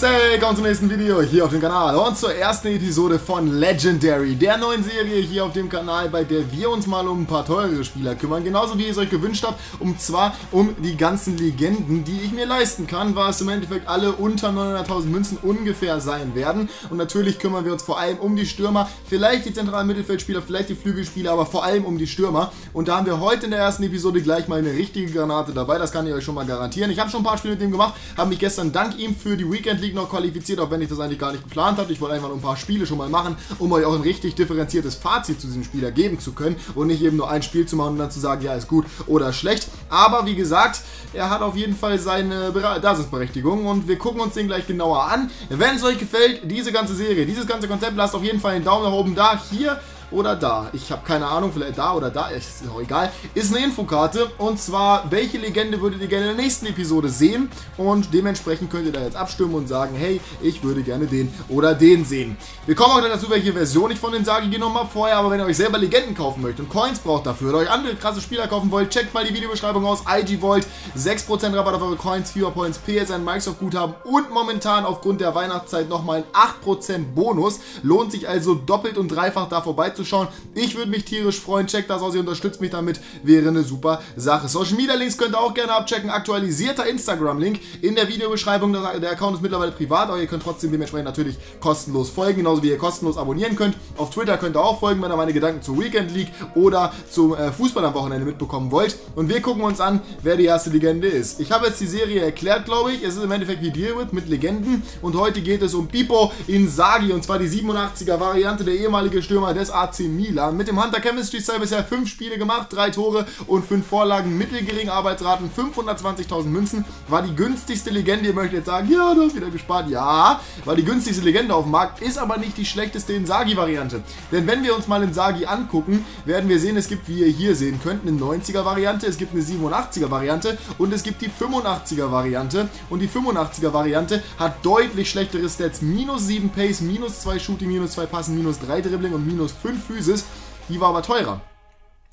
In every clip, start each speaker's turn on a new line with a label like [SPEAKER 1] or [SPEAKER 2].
[SPEAKER 1] Willkommen zum nächsten Video hier auf dem Kanal. Und zur ersten Episode von Legendary, der neuen Serie hier auf dem Kanal, bei der wir uns mal um ein paar teurere Spieler kümmern, genauso wie ihr es euch gewünscht habt, und zwar um die ganzen Legenden, die ich mir leisten kann, was im Endeffekt alle unter 900.000 Münzen ungefähr sein werden. Und natürlich kümmern wir uns vor allem um die Stürmer, vielleicht die zentralen Mittelfeldspieler, vielleicht die Flügelspieler, aber vor allem um die Stürmer. Und da haben wir heute in der ersten Episode gleich mal eine richtige Granate dabei, das kann ich euch schon mal garantieren. Ich habe schon ein paar Spiele mit dem gemacht, habe mich gestern dank ihm für die Weekend League League noch qualifiziert, auch wenn ich das eigentlich gar nicht geplant habe. Ich wollte einfach nur ein paar Spiele schon mal machen, um euch auch ein richtig differenziertes Fazit zu diesem Spieler geben zu können und nicht eben nur ein Spiel zu machen und dann zu sagen, ja, ist gut oder schlecht. Aber wie gesagt, er hat auf jeden Fall seine Daseinsberechtigung und wir gucken uns den gleich genauer an. Wenn es euch gefällt, diese ganze Serie, dieses ganze Konzept, lasst auf jeden Fall einen Daumen nach oben da. Hier oder da. Ich habe keine Ahnung, vielleicht da oder da, ist auch egal. Ist eine Infokarte und zwar, welche Legende würdet ihr gerne in der nächsten Episode sehen und dementsprechend könnt ihr da jetzt abstimmen und sagen, hey, ich würde gerne den oder den sehen. Wir kommen auch dazu, welche Version ich von den Sagi genommen habe vorher, aber wenn ihr euch selber Legenden kaufen möchtet und Coins braucht dafür oder euch andere krasse Spieler kaufen wollt, checkt mal die Videobeschreibung aus, IG Vault, 6% Rabatt auf eure Coins, FIFA Points, PSN, Microsoft Guthaben und momentan aufgrund der Weihnachtszeit nochmal ein 8% Bonus. Lohnt sich also doppelt und dreifach da vorbei vorbeizuschauen. Ich würde mich tierisch freuen. Checkt das aus, ihr unterstützt mich damit. Wäre eine super Sache. Social Media Links könnt ihr auch gerne abchecken. Aktualisierter Instagram-Link in der Videobeschreibung. Der Account ist mittlerweile privat, aber ihr könnt trotzdem dementsprechend natürlich kostenlos folgen. Genauso wie ihr kostenlos abonnieren könnt. Auf Twitter könnt ihr auch folgen, wenn ihr meine Gedanken zur Weekend League oder zum äh, Fußball am Wochenende mitbekommen wollt. Und wir gucken uns an, wer die erste Legende ist. Ich habe jetzt die Serie erklärt, glaube ich. Es ist im Endeffekt wie Deal with mit Legenden. Und heute geht es um Pipo Inzaghi. Und zwar die 87er Variante, der ehemalige Stürmer des AC AC Milan. Mit dem Hunter Chemistry Style bisher 5 Spiele gemacht, 3 Tore und 5 Vorlagen, mittelgeringe Arbeitsraten, 520.000 Münzen. War die günstigste Legende. Ihr möchtet jetzt sagen, ja, du hast wieder gespart. Ja, war die günstigste Legende auf dem Markt, ist aber nicht die schlechteste Insagi-Variante. Denn wenn wir uns mal Insagi angucken, werden wir sehen, es gibt, wie ihr hier sehen könnt, eine 90er-Variante, es gibt eine 87er-Variante und es gibt die 85er-Variante. Und die 85er-Variante hat deutlich schlechtere Stats. Minus 7 Pace, minus 2 Shooting, minus 2 Passen, minus 3 Dribbling und minus 5 Physis, die war aber teurer.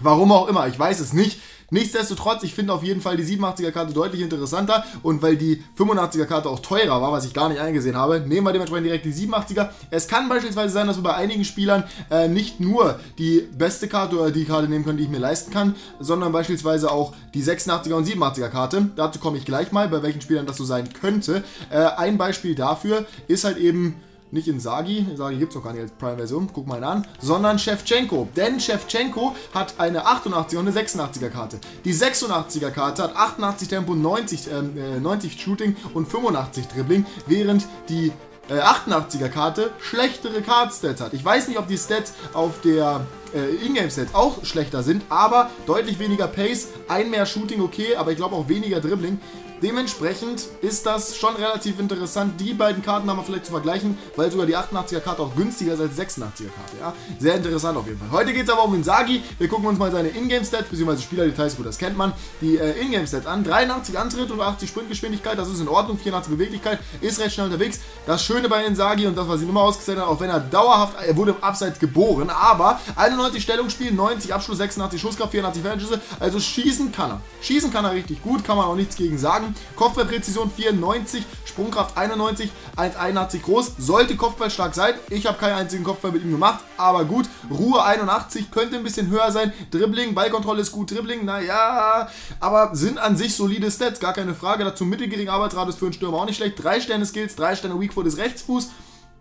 [SPEAKER 1] Warum auch immer, ich weiß es nicht. Nichtsdestotrotz, ich finde auf jeden Fall die 87er Karte deutlich interessanter und weil die 85er Karte auch teurer war, was ich gar nicht eingesehen habe, nehmen wir dementsprechend direkt die 87er. Es kann beispielsweise sein, dass wir bei einigen Spielern äh, nicht nur die beste Karte oder die Karte nehmen können, die ich mir leisten kann, sondern beispielsweise auch die 86er und 87er Karte. Dazu komme ich gleich mal, bei welchen Spielern das so sein könnte. Äh, ein Beispiel dafür ist halt eben nicht in Sagi, Sagi gibt es noch gar nicht als Prime-Version, guck mal an, sondern Shevchenko. Denn Shevchenko hat eine 88er und eine 86er Karte. Die 86er Karte hat 88 Tempo, 90, äh, 90 Shooting und 85 Dribbling, während die äh, 88er Karte schlechtere Card-Stats hat. Ich weiß nicht, ob die Stats auf der äh, Ingame-Stats auch schlechter sind, aber deutlich weniger Pace, ein mehr Shooting okay, aber ich glaube auch weniger Dribbling. Dementsprechend ist das schon relativ interessant, die beiden Karten haben wir vielleicht zu vergleichen, weil sogar die 88er Karte auch günstiger ist als die 86er Karte. Ja? Sehr interessant auf jeden Fall. Heute geht es aber um Insagi. Wir gucken uns mal seine Ingame-Stats bzw. Spielerdetails, gut, das kennt man, die äh, Ingame-Stats an. 83 Antritt und 80 Sprintgeschwindigkeit, das ist in Ordnung. 84 Beweglichkeit, ist recht schnell unterwegs. Das Schöne bei Insagi und das, was ihn immer ausgezeichnet hat, auch wenn er dauerhaft, er wurde im Abseits geboren, aber 91 Stellungsspiel, 90 Abschluss, 86 Schusskraft, 84 Fernschüsse, also schießen kann er. Schießen kann er richtig gut, kann man auch nichts gegen sagen. Kopfballpräzision 94, Sprungkraft 91, 1,81 groß. Sollte Kopfball stark sein. Ich habe keinen einzigen Kopfball mit ihm gemacht, aber gut. Ruhe 81, könnte ein bisschen höher sein. Dribbling, Ballkontrolle ist gut. Dribbling, naja, aber sind an sich solide Stats, gar keine Frage. Dazu mittelgering Arbeitsradius für einen Stürmer auch nicht schlecht. 3 Sterne Skills, 3 Sterne Weakfoot ist Rechtsfuß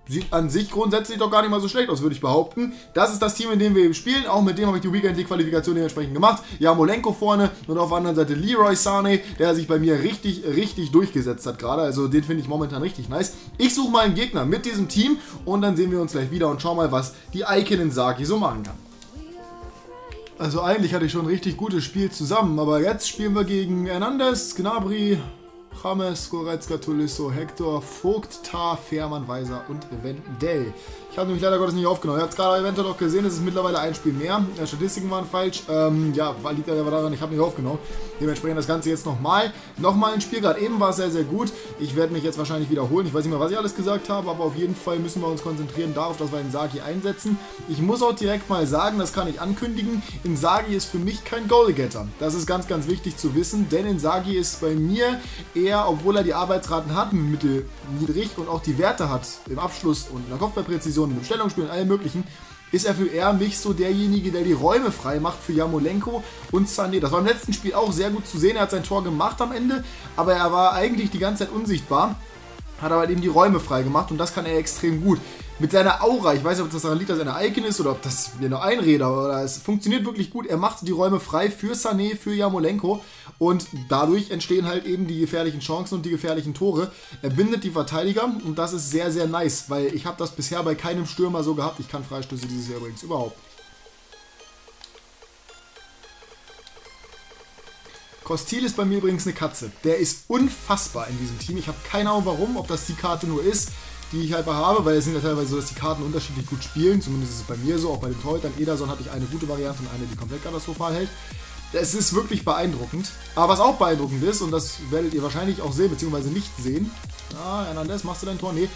[SPEAKER 1] sieht an sich grundsätzlich doch gar nicht mal so schlecht aus, würde ich behaupten. Das ist das Team, in dem wir spielen. Auch mit dem habe ich die Weekend League Qualifikation dementsprechend gemacht. Ja, Molenko vorne und auf der anderen Seite Leroy Sane, der sich bei mir richtig, richtig durchgesetzt hat gerade. Also den finde ich momentan richtig nice. Ich suche mal einen Gegner mit diesem Team und dann sehen wir uns gleich wieder und schauen mal, was die Icon in Saki so machen kann. Also eigentlich hatte ich schon ein richtig gutes Spiel zusammen, aber jetzt spielen wir gegen Hernandez, Gnabry, James, Goretzka, Tulisso, Hector, Vogt, Tar, Fährmann, Weiser und Wendell. Ich habe nämlich leider Gottes nicht aufgenommen. Ihr habt es gerade eventuell auch gesehen, es ist mittlerweile ein Spiel mehr. Die Statistiken waren falsch. Ähm, ja, liegt aber daran, ich habe nicht aufgenommen. Dementsprechend das Ganze jetzt nochmal. Nochmal ein Spiel, gerade eben war es sehr, sehr gut. Ich werde mich jetzt wahrscheinlich wiederholen. Ich weiß nicht mehr, was ich alles gesagt habe, aber auf jeden Fall müssen wir uns konzentrieren darauf, dass wir Insagi einsetzen. Ich muss auch direkt mal sagen, das kann ich ankündigen, Insagi ist für mich kein Goalgetter. Das ist ganz, ganz wichtig zu wissen, denn Insagi ist bei mir eher er, obwohl er die Arbeitsraten hat, mittel niedrig und auch die Werte hat im Abschluss und in der Kopfballpräzision, im Stellungsspiel und allem möglichen, ist er für er mich so derjenige, der die Räume frei macht für Jamolenko und Sané. Das war im letzten Spiel auch sehr gut zu sehen. Er hat sein Tor gemacht am Ende, aber er war eigentlich die ganze Zeit unsichtbar. Hat aber halt eben die Räume frei gemacht und das kann er extrem gut mit seiner Aura, ich weiß nicht, ob das daran liegt, dass er eine Icon ist oder ob das mir nur einrede, aber es funktioniert wirklich gut. Er macht die Räume frei für Sané, für Jamolenko und dadurch entstehen halt eben die gefährlichen Chancen und die gefährlichen Tore. Er bindet die Verteidiger und das ist sehr, sehr nice, weil ich habe das bisher bei keinem Stürmer so gehabt. Ich kann Freistöße dieses Jahr übrigens überhaupt. Kostil ist bei mir übrigens eine Katze. Der ist unfassbar in diesem Team. Ich habe keine Ahnung warum, ob das die Karte nur ist die ich einfach habe, weil es sind ja teilweise so, dass die Karten unterschiedlich gut spielen. Zumindest ist es bei mir so, auch bei den Torhütern. Ederson hatte ich eine gute Variante und eine, die komplett katastrophal hält. Es ist wirklich beeindruckend. Aber was auch beeindruckend ist, und das werdet ihr wahrscheinlich auch sehen, beziehungsweise nicht sehen. Ah, Hernandez, machst du dein Tor? Nee.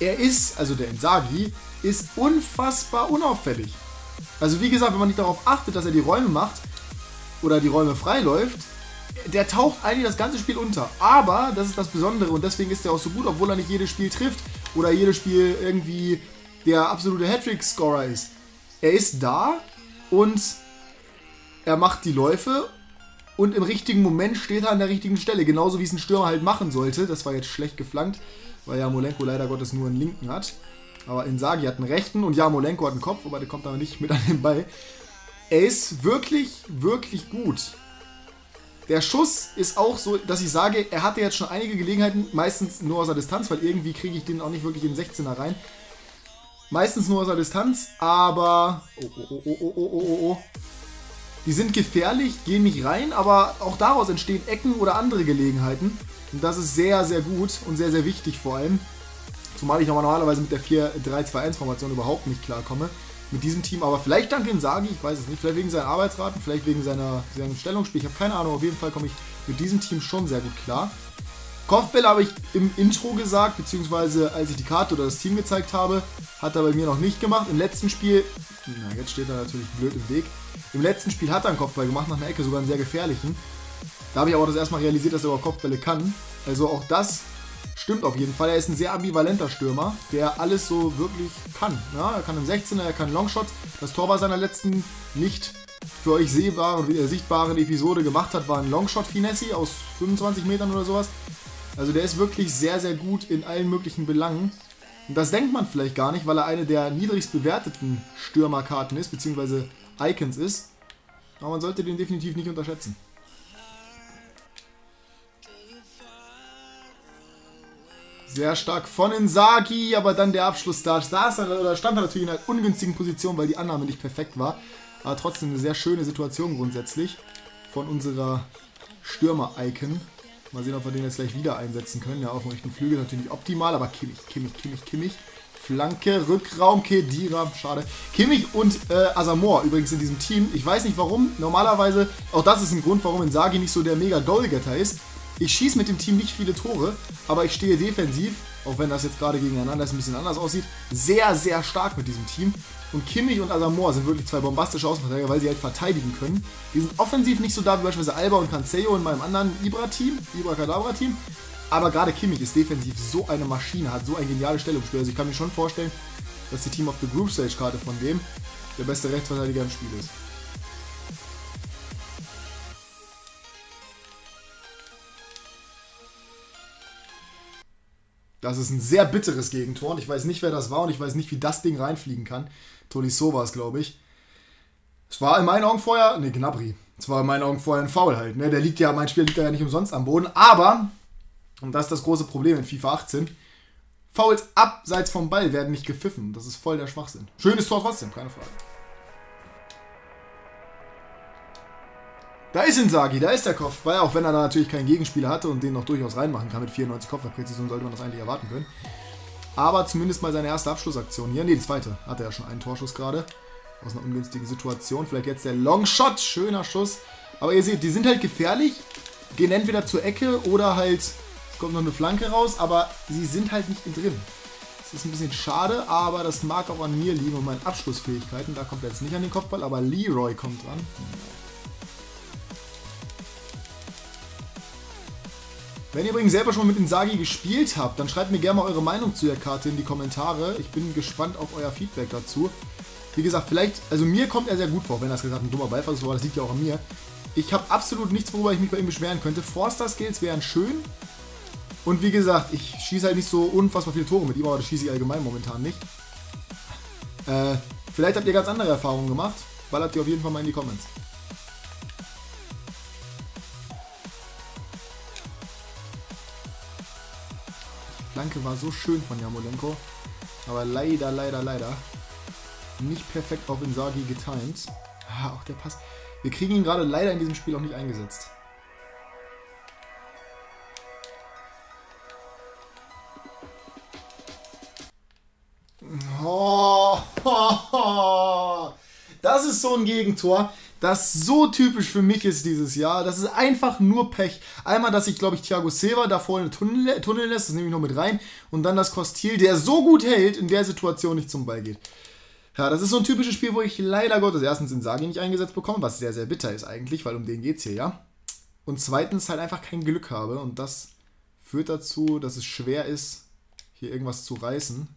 [SPEAKER 1] Er ist, also der Insagi, ist unfassbar unauffällig. Also wie gesagt, wenn man nicht darauf achtet, dass er die Räume macht oder die Räume freiläuft, der taucht eigentlich das ganze Spiel unter. Aber das ist das Besondere und deswegen ist er auch so gut, obwohl er nicht jedes Spiel trifft oder jedes Spiel irgendwie der absolute Hattrick-Scorer ist. Er ist da und er macht die Läufe und im richtigen Moment steht er an der richtigen Stelle. Genauso wie es ein Stürmer halt machen sollte. Das war jetzt schlecht geflankt, weil Jamolenko leider Gottes nur einen linken hat. Aber Insagi hat einen rechten und Jamolenko hat einen Kopf, aber der kommt aber nicht mit an den Ball. Er ist wirklich, wirklich gut. Der Schuss ist auch so, dass ich sage, er hatte jetzt schon einige Gelegenheiten, meistens nur aus der Distanz, weil irgendwie kriege ich den auch nicht wirklich in den 16er rein. Meistens nur aus der Distanz, aber... Oh, oh, oh, oh, oh, oh, oh, oh. Die sind gefährlich, gehen nicht rein, aber auch daraus entstehen Ecken oder andere Gelegenheiten. Und das ist sehr, sehr gut und sehr, sehr wichtig vor allem. Zumal ich normalerweise mit der 4-3-2-1-Formation überhaupt nicht klarkomme mit diesem Team. Aber vielleicht dank Insagi, ich weiß es nicht. Vielleicht wegen seinen Arbeitsraten, vielleicht wegen seiner, seinem Stellungsspiel. Ich habe keine Ahnung. Auf jeden Fall komme ich mit diesem Team schon sehr gut klar. Kopfbälle habe ich im Intro gesagt, beziehungsweise als ich die Karte oder das Team gezeigt habe, hat er bei mir noch nicht gemacht. Im letzten Spiel, na jetzt steht er natürlich blöd im Weg. Im letzten Spiel hat er einen Kopfball gemacht, nach einer Ecke, sogar einen sehr gefährlichen. Da habe ich aber das erstmal realisiert, dass er überhaupt Kopfbälle kann. Also auch das Stimmt auf jeden Fall. Er ist ein sehr ambivalenter Stürmer, der alles so wirklich kann. Ja, er kann im 16er, er kann Longshot. Das Tor war seiner letzten nicht für euch sehbaren und sichtbaren Episode gemacht hat, war ein Longshot Finessi aus 25 Metern oder sowas. Also der ist wirklich sehr, sehr gut in allen möglichen Belangen. Und das denkt man vielleicht gar nicht, weil er eine der niedrigst bewerteten Stürmerkarten ist, beziehungsweise Icons ist. Aber man sollte den definitiv nicht unterschätzen. Sehr stark von Insagi, aber dann der Abschluss da. da oder stand er natürlich in einer ungünstigen Position, weil die Annahme nicht perfekt war. Aber trotzdem eine sehr schöne Situation grundsätzlich von unserer Stürmer-Icon. Mal sehen, ob wir den jetzt gleich wieder einsetzen können. Ja, auf dem rechten Flügel natürlich optimal, aber Kimmich, Kimmich, Kimmich, Kimmich. Flanke, Rückraum, Kedira, schade. Kimmich und äh, Asamoah übrigens in diesem Team. Ich weiß nicht warum. Normalerweise, auch das ist ein Grund, warum Insagi nicht so der mega Goalgetter ist. Ich schieße mit dem Team nicht viele Tore, aber ich stehe defensiv, auch wenn das jetzt gerade gegeneinander ein bisschen anders aussieht, sehr, sehr stark mit diesem Team. Und Kimmich und Asamoah sind wirklich zwei bombastische Außenverteidiger, weil sie halt verteidigen können. Die sind offensiv nicht so da wie beispielsweise Alba und Cancelo in meinem anderen Ibra-Team, Ibra-Kadabra-Team. Aber gerade Kimmich ist defensiv so eine Maschine, hat so ein geniales Stellungsspiel. Also ich kann mir schon vorstellen, dass die Team of the Group Stage Karte von dem der beste Rechtsverteidiger im Spiel ist. Das ist ein sehr bitteres Gegentor und ich weiß nicht, wer das war und ich weiß nicht, wie das Ding reinfliegen kann. Tolisso war es, glaube ich. Es war in meinen Augen vorher, ne, Gnabry. Es war in meinen Augen vorher ein Foul halt, ne? Der liegt ja, mein Spiel liegt ja nicht umsonst am Boden, aber, und das ist das große Problem in FIFA 18, Fouls abseits vom Ball werden nicht gepfiffen. Das ist voll der Schwachsinn. Schönes Tor trotzdem, keine Frage. Da ist Insagi, da ist der Kopfball, auch wenn er da natürlich keinen Gegenspieler hatte und den noch durchaus reinmachen kann. Mit 94 Kopfballpräzision sollte man das eigentlich erwarten können. Aber zumindest mal seine erste Abschlussaktion hier. Ne, die zweite. Hatte er ja schon einen Torschuss gerade. Aus einer ungünstigen Situation. Vielleicht jetzt der Longshot. Schöner Schuss. Aber ihr seht, die sind halt gefährlich. Gehen entweder zur Ecke oder halt, es kommt noch eine Flanke raus, aber sie sind halt nicht drin. Das ist ein bisschen schade, aber das mag auch an mir liegen und meinen Abschlussfähigkeiten. Da kommt er jetzt nicht an den Kopfball, aber Leroy kommt dran. Wenn ihr übrigens selber schon mit Insagi gespielt habt, dann schreibt mir gerne mal eure Meinung zu der Karte in die Kommentare. Ich bin gespannt auf euer Feedback dazu. Wie gesagt, vielleicht, also mir kommt er sehr gut vor, wenn das gesagt ein dummer Beifall war, das liegt ja auch an mir. Ich habe absolut nichts, worüber ich mich bei ihm beschweren könnte. Forster-Skills wären schön. Und wie gesagt, ich schieße halt nicht so unfassbar viele Tore mit ihm, aber das schieße ich allgemein momentan nicht. Äh, vielleicht habt ihr ganz andere Erfahrungen gemacht. Ballert ihr auf jeden Fall mal in die Comments. Flanke war so schön von Jamolenko. Aber leider, leider, leider nicht perfekt auf Insagi getimed. Ah, auch der Pass. Wir kriegen ihn gerade leider in diesem Spiel auch nicht eingesetzt. Oh, oh, oh. Das ist so ein Gegentor das so typisch für mich ist dieses Jahr. Das ist einfach nur Pech. Einmal, dass ich, glaube ich, Thiago Silva da vorne Tunnel, Tunnel lässt, das nehme ich noch mit rein. Und dann das Kostil, der so gut hält, in der Situation nicht zum Ball geht. Ja, das ist so ein typisches Spiel, wo ich leider Gottes erstens in Sagi nicht eingesetzt bekomme, was sehr, sehr bitter ist eigentlich, weil um den geht es hier, ja. Und zweitens halt einfach kein Glück habe. Und das führt dazu, dass es schwer ist, hier irgendwas zu reißen.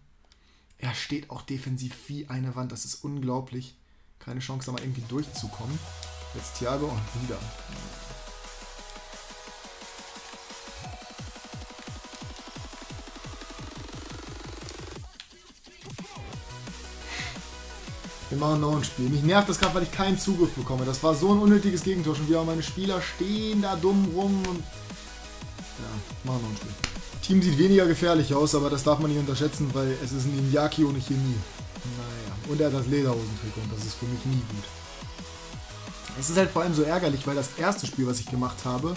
[SPEAKER 1] Er steht auch defensiv wie eine Wand. Das ist unglaublich. Keine Chance, da mal irgendwie durchzukommen. Jetzt Thiago und wieder. Wir machen noch ein Spiel. Mich nervt das gerade, weil ich keinen Zugriff bekomme. Das war so ein unnötiges Gegentor schon wieder. Meine Spieler stehen da dumm rum und... Ja, machen noch ein Spiel. Team sieht weniger gefährlich aus, aber das darf man nicht unterschätzen, weil es ist ein Inyaki ohne Chemie. Und er hat das Lederhosentrikot und das ist für mich nie gut. Es ist halt vor allem so ärgerlich, weil das erste Spiel, was ich gemacht habe,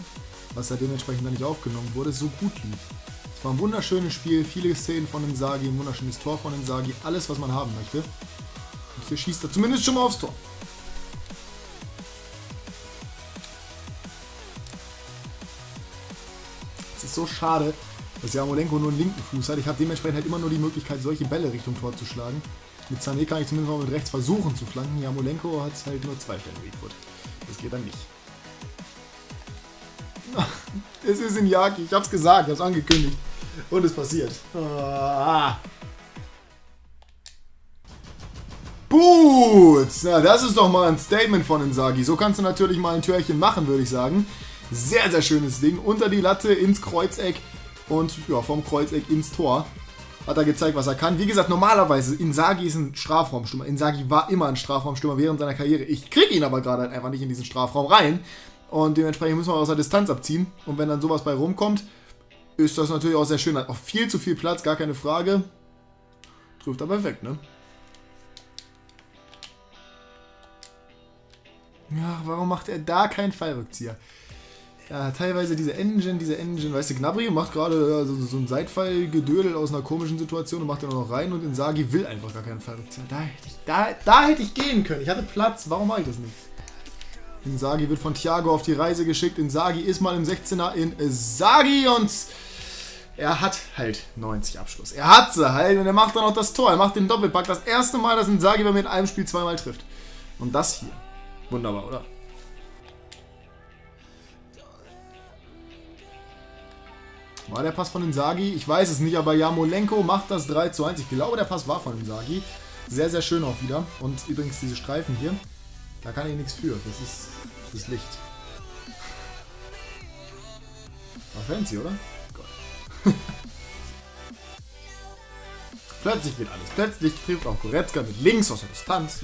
[SPEAKER 1] was ja dementsprechend dann nicht aufgenommen wurde, so gut lief. Es war ein wunderschönes Spiel, viele Szenen von Insagi, ein wunderschönes Tor von Insagi, alles, was man haben möchte. Und hier schießt er zumindest schon mal aufs Tor. Es ist so schade, dass Jamolenko nur einen linken Fuß hat. Ich habe dementsprechend halt immer nur die Möglichkeit, solche Bälle Richtung Tor zu schlagen. Mit Sané kann ich zumindest mal mit rechts versuchen zu flanken. Jamolenko hat halt nur zwei Stellen Weakfoot. Das geht dann nicht. Es ist in Yaki, ich hab's gesagt, ich hab's angekündigt. Und es passiert. Ah. Boots! Na, das ist doch mal ein Statement von Insagi. So kannst du natürlich mal ein Türchen machen, würde ich sagen. Sehr, sehr schönes Ding. Unter die Latte, ins Kreuzeck und ja, vom Kreuzeck ins Tor hat er gezeigt, was er kann. Wie gesagt, normalerweise, Insagi ist ein Strafraumstürmer. Insagi war immer ein Strafraumstürmer während seiner Karriere. Ich kriege ihn aber gerade halt einfach nicht in diesen Strafraum rein. Und dementsprechend müssen wir aus der Distanz abziehen. Und wenn dann sowas bei rumkommt, ist das natürlich auch sehr schön. Hat auch viel zu viel Platz, gar keine Frage. Trifft aber perfekt, ne? Ja, warum macht er da keinen Fallrückzieher? Ja, teilweise diese Engine, diese Engine, weißt du, Gnabry macht gerade ja, so, so ein Seitfallgedödel aus einer komischen Situation und macht den noch rein und Insagi will einfach gar keinen Fall. Da da, da hätte ich gehen können. Ich hatte Platz, warum mache ich das nicht? Insagi wird von Thiago auf die Reise geschickt. Insagi ist mal im 16er in Sagi und er hat halt 90 Abschluss. Er hat sie halt und er macht dann auch das Tor. Er macht den Doppelpack. Das erste Mal, dass Insagi bei mir in einem Spiel zweimal trifft. Und das hier. Wunderbar, oder? War der Pass von Insagi? Ich weiß es nicht, aber Jamolenko macht das 3 zu 1. Ich glaube, der Pass war von Insagi. Sehr, sehr schön auch wieder. Und übrigens diese Streifen hier, da kann ich nichts für. Das ist das Licht. War fancy, oder? Gott. Plötzlich geht alles. Plötzlich trifft auch Goretzka mit links aus der Distanz.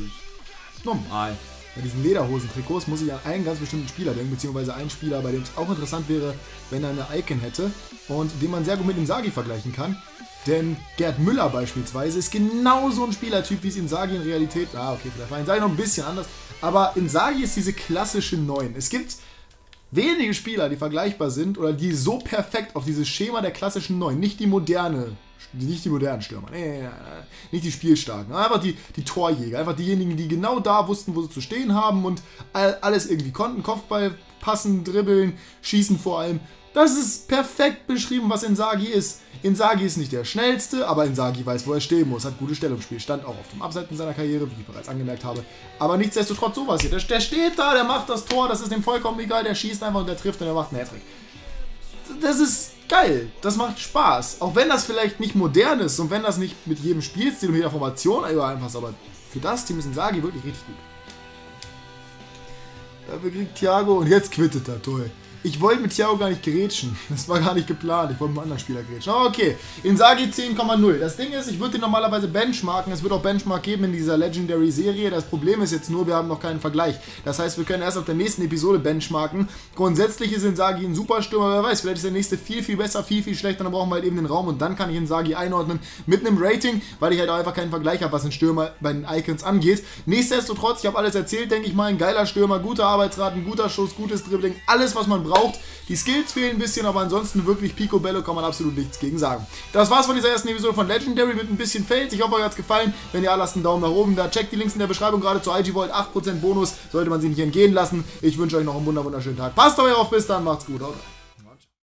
[SPEAKER 1] Normal. Bei diesen Lederhosen-Trikots muss ich an einen ganz bestimmten Spieler denken, beziehungsweise einen Spieler, bei dem es auch interessant wäre, wenn er eine Icon hätte und den man sehr gut mit Insagi vergleichen kann. Denn Gerd Müller beispielsweise ist genauso ein Spielertyp, wie es Insagi in Realität... Ah, okay, vielleicht war Insagi noch ein bisschen anders. Aber Insagi ist diese klassische Neun. Es gibt wenige Spieler, die vergleichbar sind oder die so perfekt auf dieses Schema der klassischen Neun, nicht die moderne nicht die modernen Stürmer, nee, nicht die Spielstarken, einfach die, die Torjäger, einfach diejenigen, die genau da wussten, wo sie zu stehen haben und alles irgendwie konnten, Kopfball, passen, dribbeln, schießen vor allem. Das ist perfekt beschrieben, was Insagi ist. Insagi ist nicht der schnellste, aber Insagi weiß, wo er stehen muss, hat gute Stellungsspiel, stand auch auf dem Abseiten seiner Karriere, wie ich bereits angemerkt habe. Aber nichtsdestotrotz sowas hier. Der, der steht da, der macht das Tor, das ist dem vollkommen egal, der schießt einfach und der trifft und der macht einen Hattrick das ist geil. Das macht Spaß. Auch wenn das vielleicht nicht modern ist und wenn das nicht mit jedem Spielstil und jeder Formation übereinpasst, aber für das Team ist Insagi wirklich richtig gut. Dafür kriegt Thiago und jetzt quittet er, toll. Ich wollte mit Thiago gar nicht grätschen. Das war gar nicht geplant. Ich wollte mit einem anderen Spieler grätschen. Aber okay. Insagi 10,0. Das Ding ist, ich würde den normalerweise benchmarken. Es wird auch Benchmark geben in dieser Legendary-Serie. Das Problem ist jetzt nur, wir haben noch keinen Vergleich. Das heißt, wir können erst auf der nächsten Episode benchmarken. Grundsätzlich ist Insagi ein Superstürmer. Wer weiß, vielleicht ist der nächste viel, viel besser, viel, viel schlechter. Dann brauchen wir halt eben den Raum und dann kann ich Insagi einordnen mit einem Rating, weil ich halt auch einfach keinen Vergleich habe, was ein Stürmer bei den Icons angeht. Nichtsdestotrotz, ich habe alles erzählt, denke ich mal. Ein geiler Stürmer, guter Arbeitsraten, guter Schuss, gutes Dribbling. Alles, was man braucht braucht. Die Skills fehlen ein bisschen, aber ansonsten wirklich Picobello kann man absolut nichts gegen sagen. Das war's von dieser ersten Episode von Legendary mit ein bisschen Fails. Ich hoffe, euch hat's gefallen. Wenn ja, lasst einen Daumen nach oben da. Checkt die Links in der Beschreibung gerade zu IG Vault. 8% Bonus sollte man sich nicht entgehen lassen. Ich wünsche euch noch einen wunderschönen Tag. Passt auf euch auf, bis dann, macht's gut. Haut